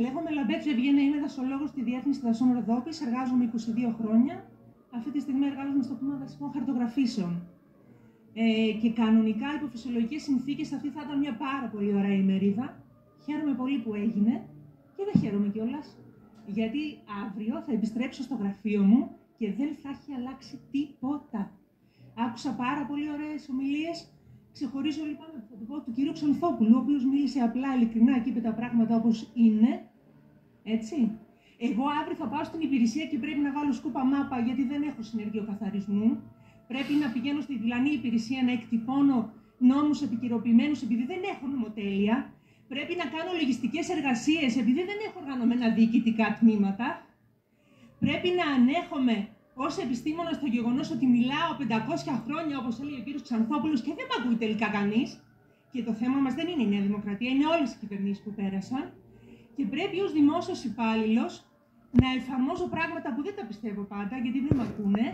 λέγομαι Λαμπέτ Ευγένεια, είμαι δασολόγος στη Διεύθυνση Δασών Ροδόπης, εργάζομαι 22 χρόνια. Αυτή τη στιγμή εργάζομαι στο τμήμα δασικών χαρτογραφήσεων. Ε, και κανονικά, υπό φυσιολογικές συνθήκες, αυτή θα ήταν μια πάρα πολύ ωραία ημερίδα. Χαίρομαι πολύ που έγινε και δεν χαίρομαι κιόλας. Γιατί αύριο θα επιστρέψω στο γραφείο μου και δεν θα έχει αλλάξει τίποτα. Άκουσα πάρα πολύ ωραίες ομιλίες. Ξεχωρίζω λοιπόν θα το πω του κυρίου Ξανθόπουλου, ο οποίος μίλησε απλά, ειλικρινά και είπε τα πράγματα όπως είναι. Έτσι. Εγώ αύριο θα πάω στην υπηρεσία και πρέπει να βάλω σκούπα μάπα γιατί δεν έχω συνεργείο καθαρισμού. Πρέπει να πηγαίνω στη διπλανή υπηρεσία να εκτυπώνω νόμους επικυρωποιημένου επειδή δεν έχω νομοτέλεια. Πρέπει να κάνω λογιστικές εργασίες επειδή δεν έχω οργανωμένα διοικητικά τμήματα. Πρέπει να ανέχομαι ως επιστήμονα στο γεγονός ότι μιλάω 500 χρόνια, όπως έλεγε ο κύριος Ξανθόπουλος, και δεν με ακούει τελικά κανείς. Και το θέμα μας δεν είναι η Νέα Δημοκρατία, είναι όλες οι κυβερνήσεις που πέρασαν. Και πρέπει ως δημόσιος υπάλληλος να εφαρμόζω πράγματα που δεν τα πιστεύω πάντα, γιατί δεν με ακούνε,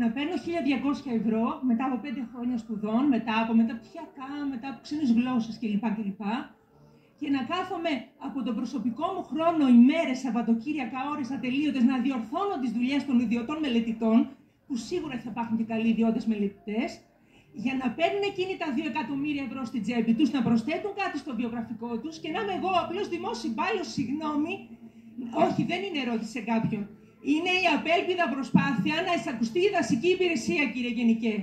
να παίρνω 1.200 ευρώ μετά από 5 χρόνια σπουδών, μετά από μεταπτυχιακά, μετά από ξένες γλώσσες κλπ. κλπ και να κάθομαι από τον προσωπικό μου χρόνο ημέρες, Σαββατοκύριακα, ώρες ατελείωτες να διορθώνω τις δουλειές των ιδιωτών μελετητών, που σίγουρα θα υπάρχουν και καλοί ιδιώτες μελετητές, για να παίρνουν εκείνοι τα 2 εκατομμύρια ευρώ στην τσέπη τους, να προσθέτουν κάτι στο βιογραφικό τους και να είμαι εγώ απλώς δημόσιο υπάλληλος, συγγνώμη, όχι δεν είναι ερώτηση σε κάποιον. Είναι η απέλπιδα προσπάθεια να εισακουστεί η δασική υπηρεσία, κύριε Γενικέ.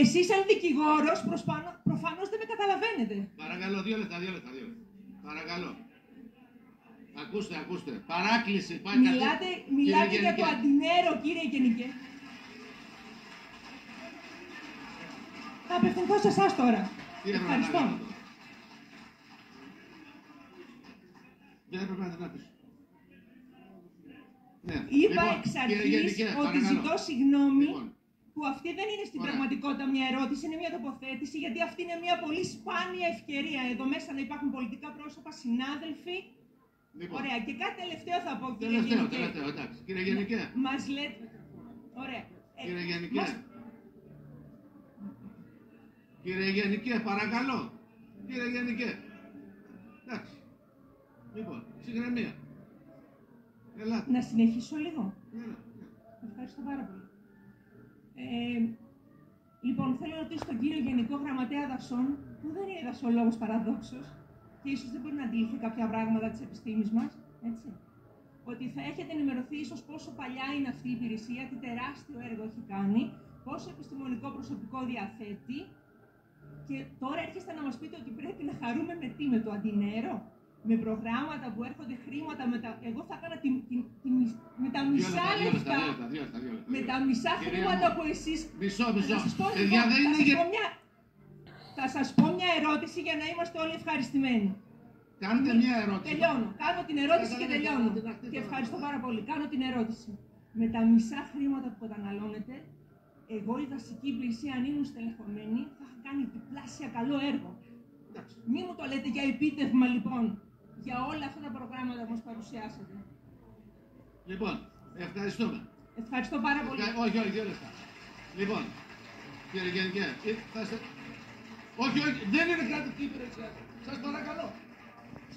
Εσείς, σαν δικηγόρος, προφανώς δεν με καταλαβαίνετε. Παρακαλώ, δύο λεπτά, δύο λεπτά. Δύο λεπτά. Παρακαλώ. Ακούστε, ακούστε. Παράκληση. Πάει μιλάτε μιλάτε για το αντινέρο, κύριε Γενικέ. Θα απευθυνθώ σε εσάς τώρα. Κύριε Ευχαριστώ. Δεν έπρεπε να την άκουσα. Ναι. Είπα λοιπόν, εξ αρχής ότι ζητώ συγγνώμη λοιπόν. που αυτή δεν είναι στην Ωραία. πραγματικότητα μια ερώτηση, είναι μια τοποθέτηση, γιατί αυτή είναι μια πολύ σπάνια ευκαιρία εδώ μέσα να υπάρχουν πολιτικά πρόσωπα, συνάδελφοι. Λοιπόν. Ωραία, και κάτι τελευταίο θα πω, κύριε Τελευταίο, Γενικέ. τελευταίο, εντάξει. Κύριε Γενικέ. Μας λέτε... Ωραία. Ε, κύριε Γενικέ. Μας... Κύριε Γενικέ, παρακαλώ. Κύριε Γενικέ. Εντάξει. Λοιπόν, συγγνωμία. Ελάτε. Να συνεχίσω λίγο. Έλα. Ευχαριστώ πάρα πολύ. Ε, λοιπόν, θέλω να ρωτήσω τον κύριο Γενικό Γραμματέα Δασών, που δεν είναι δασολόγος παραδόξως, και ίσως δεν μπορεί να αντιληφθεί κάποια πράγματα της επιστήμης μας, έτσι. Ότι θα έχετε ενημερωθεί ίσως πόσο παλιά είναι αυτή η υπηρεσία, τι τεράστιο έργο έχει κάνει, πόσο επιστημονικό προσωπικό διαθέτει. Και τώρα έρχεστε να μας πείτε ότι πρέπει να χαρούμε με τι, με το αντινέρο, με προγράμματα που έρχονται χρήματα. Με τα... Εγώ θα έκανα τη, τη, τη, με τα μισά λεφτά. Με τα μισά χρήματα που εσεί. Μισό, μισό. Θα σας πω μια ερώτηση για να είμαστε όλοι ευχαριστημένοι. Κάντε μια ερώτηση. Τελειώνω. Κάνω την ερώτηση και τελειώνω. Και ευχαριστώ πάρα πολύ. Κάνω την ερώτηση. Με τα μισά χρήματα που καταναλώνετε, εγώ η δασική υπηρεσία, αν ήμουν στελεχωμένη, θα είχα κάνει διπλάσια καλό έργο. Μην μου το λέτε για επίτευγμα λοιπόν για όλα αυτά τα προγράμματα που μας παρουσιάσατε. Λοιπόν, ευχαριστούμε. Ευχαριστώ πάρα πολύ. Όχι, όχι, δύο λεπτά. Λοιπόν, κύριε Γενικέ, ε, θα σε... Όχι, όχι, δεν είναι κρατική υπηρεσία. Σας παρακαλώ.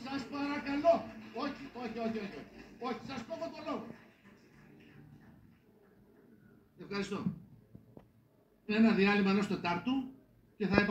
Σας παρακαλώ. Όχι, όχι, όχι, όχι. Όχι, σας πω το λόγο. Ευχαριστώ. Ένα διάλειμμα ενός Τετάρτου και θα